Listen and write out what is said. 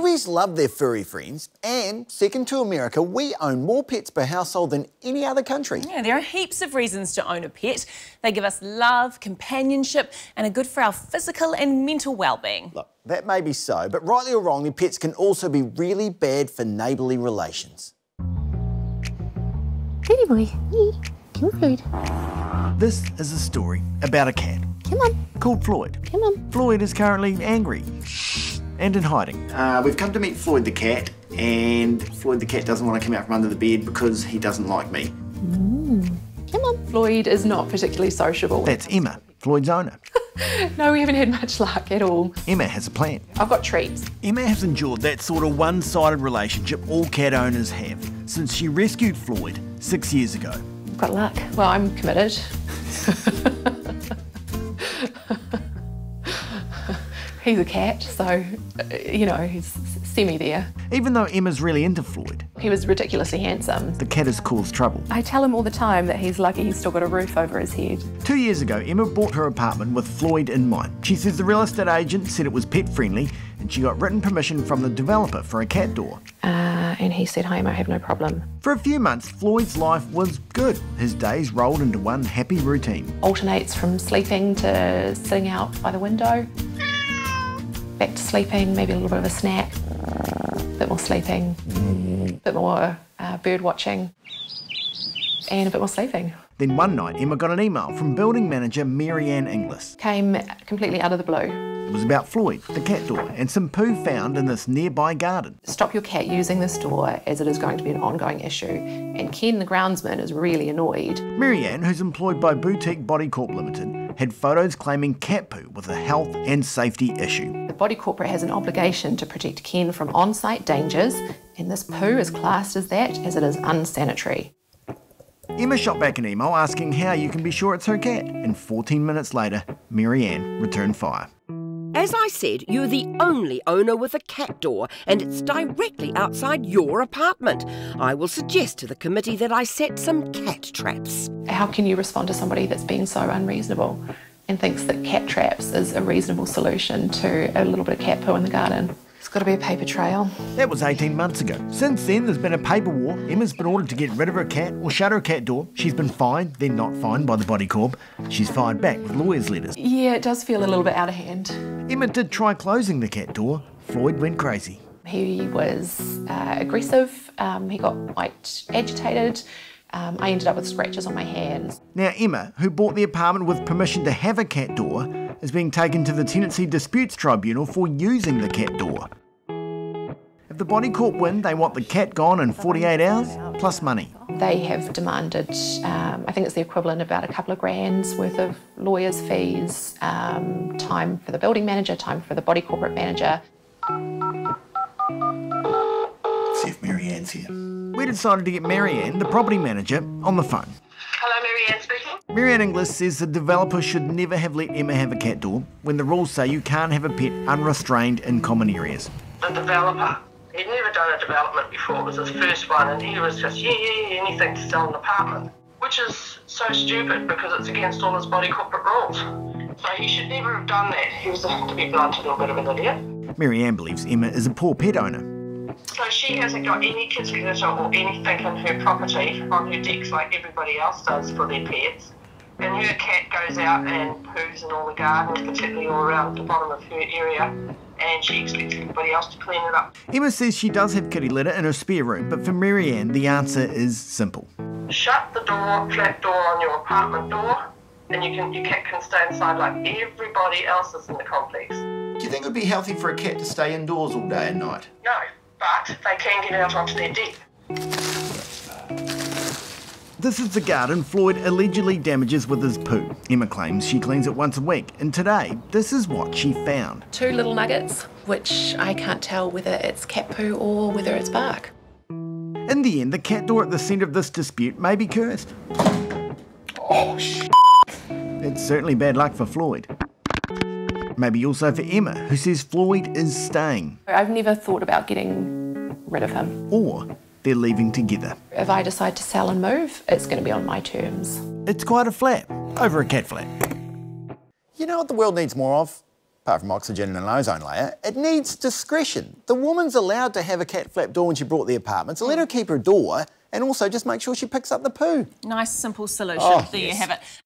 Kiwis love their furry friends, and second to America, we own more pets per household than any other country. Yeah, there are heaps of reasons to own a pet. They give us love, companionship, and are good for our physical and mental well-being. Look, that may be so, but rightly or wrongly, pets can also be really bad for neighbourly relations. Pretty boy. Come on, Floyd. This is a story about a cat Come on. called Floyd. Come on. Floyd is currently angry and in hiding. Uh, we've come to meet Floyd the cat, and Floyd the cat doesn't want to come out from under the bed because he doesn't like me. Come on. Floyd is not particularly sociable. That's Emma, Floyd's owner. No, we haven't had much luck at all. Emma has a plan. I've got treats. Emma has endured that sort of one sided relationship all cat owners have since she rescued Floyd six years ago. Got luck. Well, I'm committed. he's a cat, so, uh, you know, he's semi there. Even though Emma's really into Floyd, He was ridiculously handsome. the cat has caused trouble. I tell him all the time that he's lucky he's still got a roof over his head. Two years ago, Emma bought her apartment with Floyd in mind. She says the real estate agent said it was pet friendly and she got written permission from the developer for a cat door. Uh, and he said, Hi, I have no problem. For a few months, Floyd's life was good. His days rolled into one happy routine. Alternates from sleeping to sitting out by the window, back to sleeping, maybe a little bit of a snack, a bit more sleeping, a bit more uh, bird watching, and a bit more sleeping. Then one night, Emma got an email from building manager Marianne Inglis. Came completely out of the blue. It was about Floyd, the cat door, and some poo found in this nearby garden. Stop your cat using this door as it is going to be an ongoing issue. And Ken, the groundsman, is really annoyed. Marianne, who's employed by Boutique Body Corp Limited, had photos claiming cat poo was a health and safety issue. The body corporate has an obligation to protect Ken from on site dangers, and this poo is classed as that as it is unsanitary. Emma shot back an email asking how you can be sure it's her cat, and 14 minutes later, Marianne returned fire. As I said, you're the only owner with a cat door, and it's directly outside your apartment. I will suggest to the committee that I set some cat traps. How can you respond to somebody that's being so unreasonable and thinks that cat traps is a reasonable solution to a little bit of cat poo in the garden? It's got to be a paper trail. That was 18 months ago. Since then, there's been a paper war. Emma's been ordered to get rid of her cat or shut her cat door. She's been fined, then not fined by the Body Corp. She's fired back with lawyers' letters. Yeah, it does feel a little bit out of hand. Emma did try closing the cat door. Floyd went crazy. He was uh, aggressive, um, he got quite agitated. Um, I ended up with scratches on my hands. Now, Emma, who bought the apartment with permission to have a cat door, is being taken to the Tenancy Disputes Tribunal for using the cat door. If the Body Corp win, they want the cat gone in 48 hours, plus money. They have demanded, um, I think it's the equivalent of about a couple of grand's worth of lawyers' fees, um, time for the building manager, time for the body corporate manager. See if Marianne's here. We decided to get Marianne, the property manager, on the phone. Hello, Marianne speaking. Marianne Inglis says the developer should never have let Emma have a cat door when the rules say you can't have a pet unrestrained in common areas. The developer. He'd never done a development before. It was his first one, and he was just, yeah, yeah, yeah, anything to sell an apartment. Which is so stupid because it's against all his body corporate rules. So he should never have done that. He was, to be blunt, a little bit of an idiot. Marianne believes Emma is a poor pet owner. So she hasn't got any kids' litter or anything in her property on her decks like everybody else does for their pets. And her cat goes out and poos in all the gardens, particularly all around the bottom of her area, and she expects everybody else to clean it up. Emma says she does have kitty litter in her spare room, but for Marianne, the answer is simple. Shut the door, flat door on your apartment door, and you can your cat can stay inside like everybody else is in the complex. Do you think it would be healthy for a cat to stay indoors all day and night? No, but they can get out onto their deck. This is the garden Floyd allegedly damages with his poo. Emma claims she cleans it once a week, and today, this is what she found. Two little nuggets, which I can't tell whether it's cat poo or whether it's bark. In the end, the cat door at the centre of this dispute may be cursed. Oh, sh. It's certainly bad luck for Floyd. Maybe also for Emma, who says Floyd is staying, I've never thought about getting rid of him. or they're leaving together. If I decide to sell and move, it's going to be on my terms. It's quite a flap over a cat flap. You know what the world needs more of? apart from oxygen and an ozone layer, it needs discretion. The woman's allowed to have a cat flap door when she brought the apartment, so let her keep her door and also just make sure she picks up the poo. Nice, simple solution. Oh, there you have it.